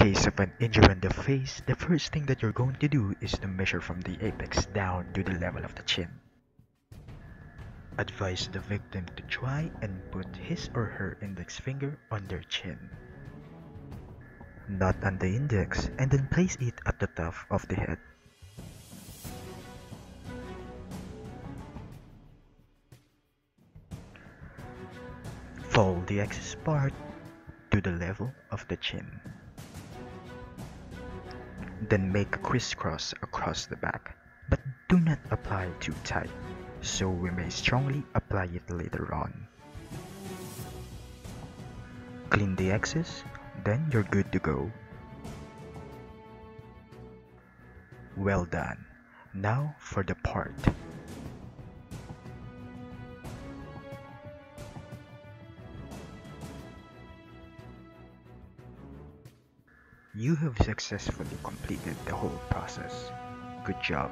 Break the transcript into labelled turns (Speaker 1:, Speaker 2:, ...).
Speaker 1: case of an injury on the face, the first thing that you're going to do is to measure from the apex down to the level of the chin. Advise the victim to try and put his or her index finger on their chin. Knot on the index, and then place it at the top of the head. Fold the excess part to the level of the chin. Then make a crisscross across the back, but do not apply too tight, so we may strongly apply it later on. Clean the excess, then you're good to go. Well done. Now for the part. You have successfully completed the whole process. Good job.